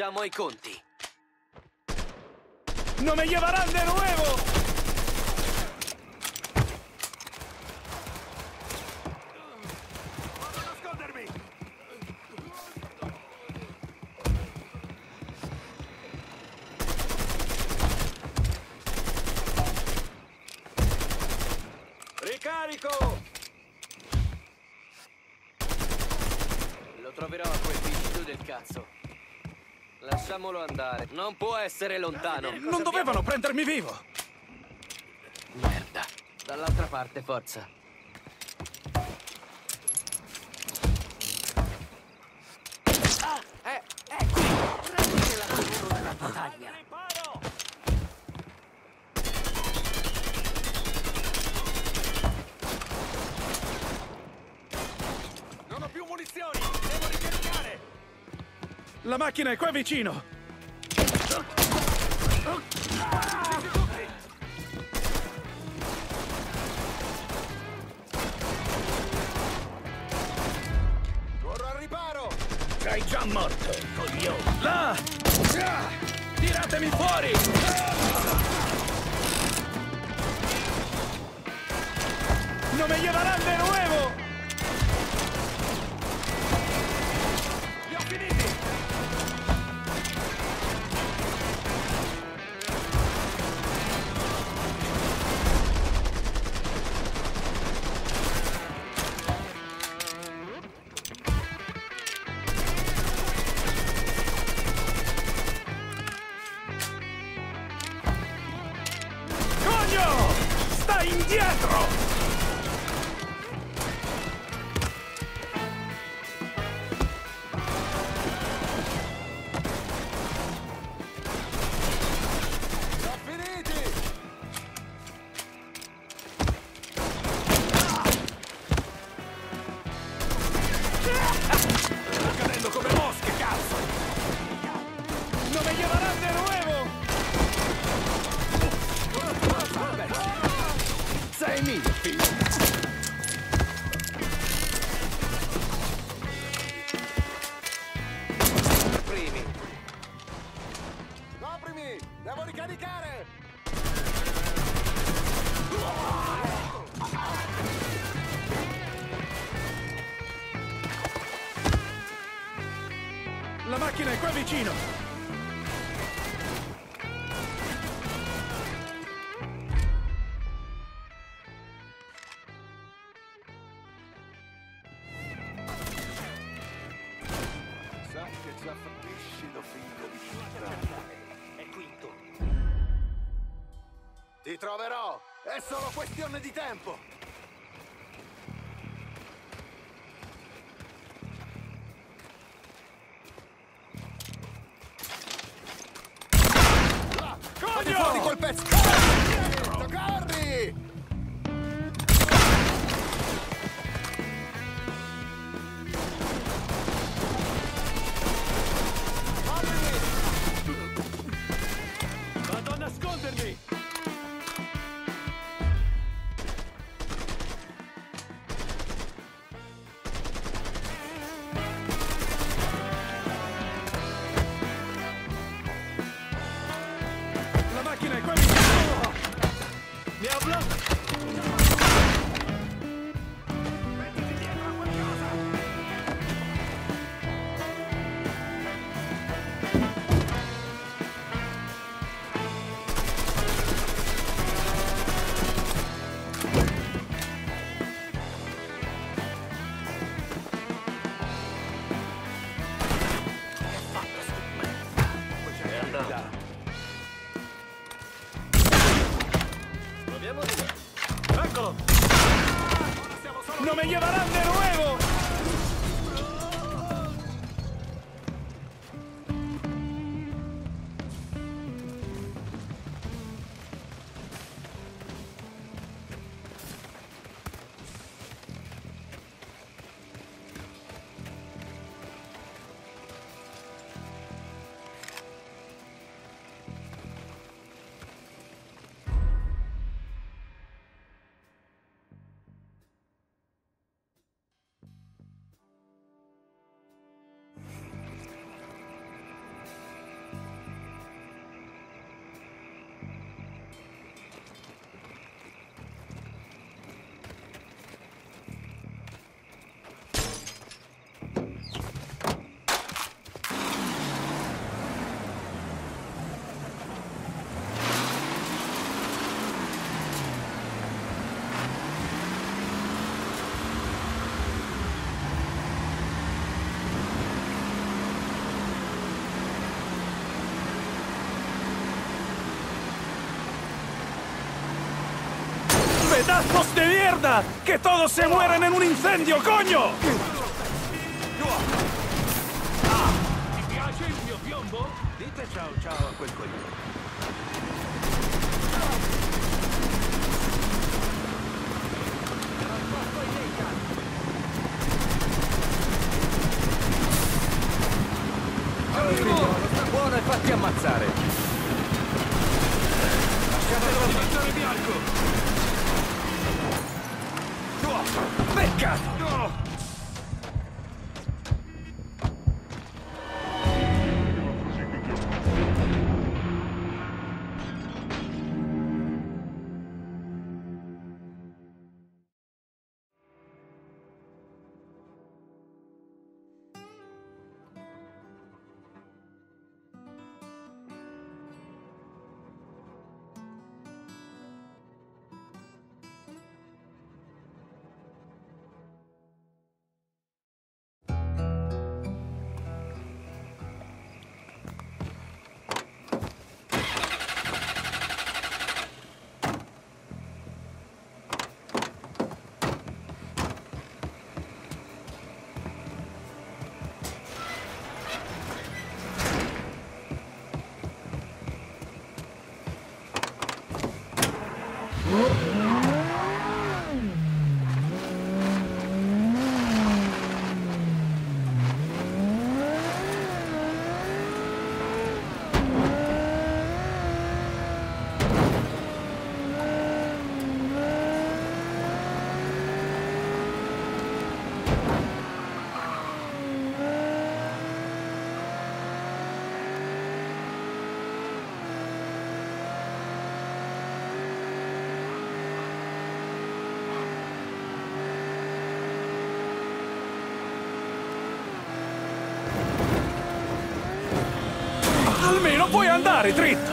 Pareggiamo i conti. ¡No me llevarán de nuevo! Ricarico! Lo troverò a quel del cazzo. Lasciamolo andare. Non può essere lontano. Non dovevano prendermi vivo! Merda. Dall'altra parte, forza. Ah, è, è qui. Prendete la lavoro della battaglia. La macchina è qua vicino! Corro al riparo! Sei già morto, coglione! Là! Tiratemi fuori! ¡No me llevarán de nuevo! Ricaricare! La macchina è qua vicino! Ti troverò! È solo questione di tempo! ¡Pedazos de mierda! ¡Que todos se mueran en un incendio, coño! Almeno puoi andare dritto!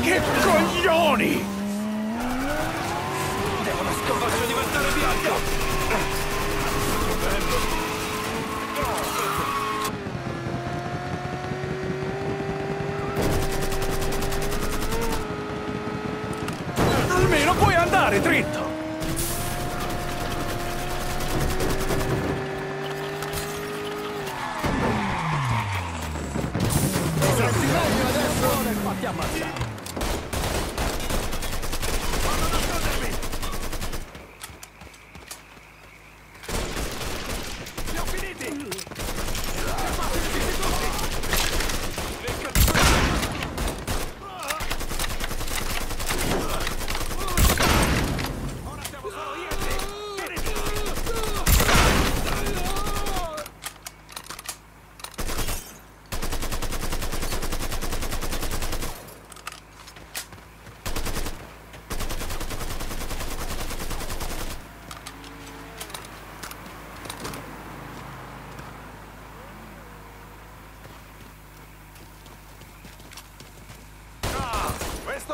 Che coglioni! Faccio diventare bianco! Almeno puoi andare dritto! Só te amassar.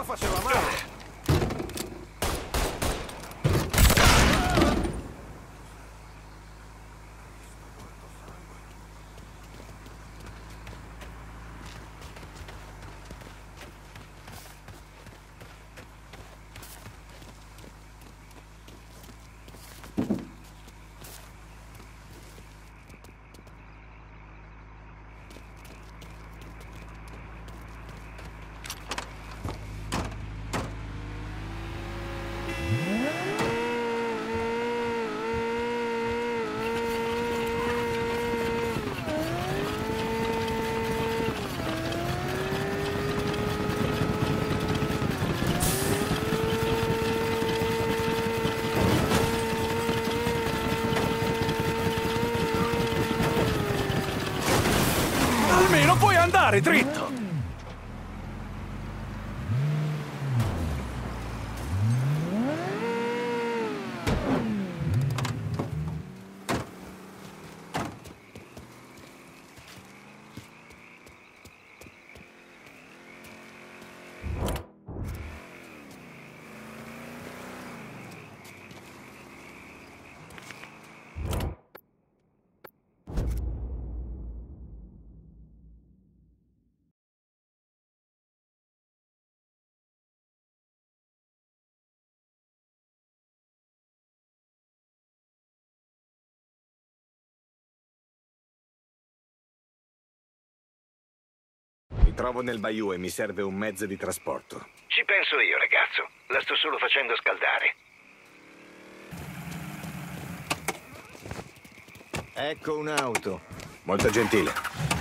fácil, amado. Almeno puoi andare dritto! Trovo nel Bayou e mi serve un mezzo di trasporto. Ci penso io, ragazzo. La sto solo facendo scaldare. Ecco un'auto. Molto gentile.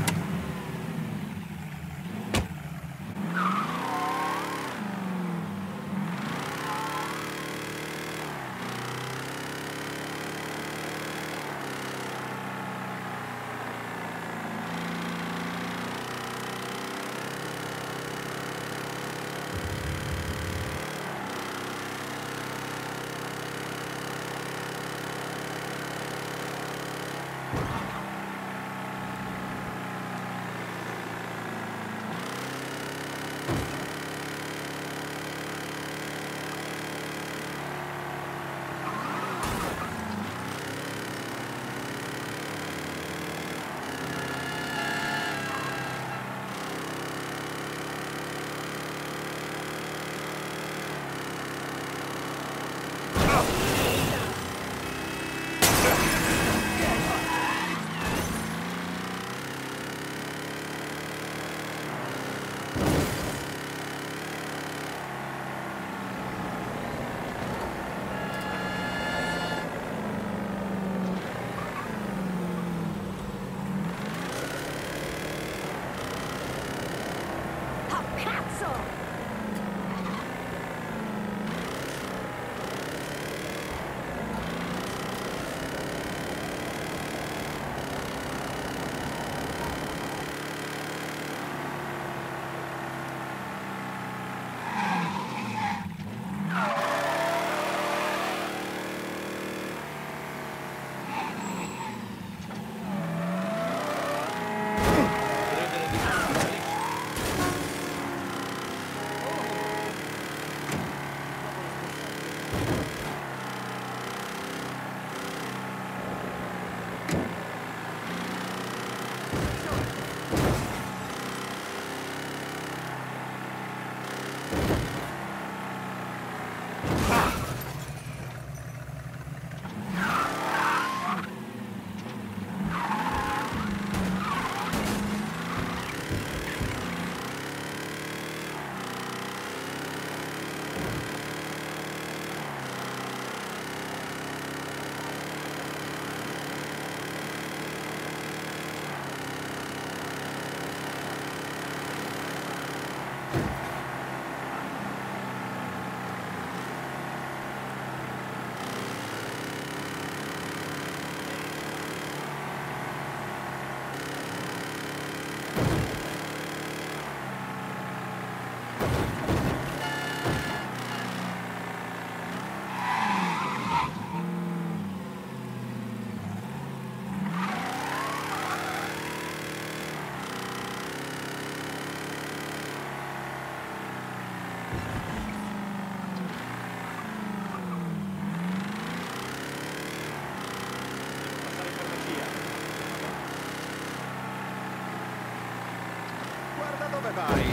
Dove vai?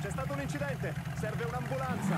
C'è stato un incidente. Serve un'ambulanza.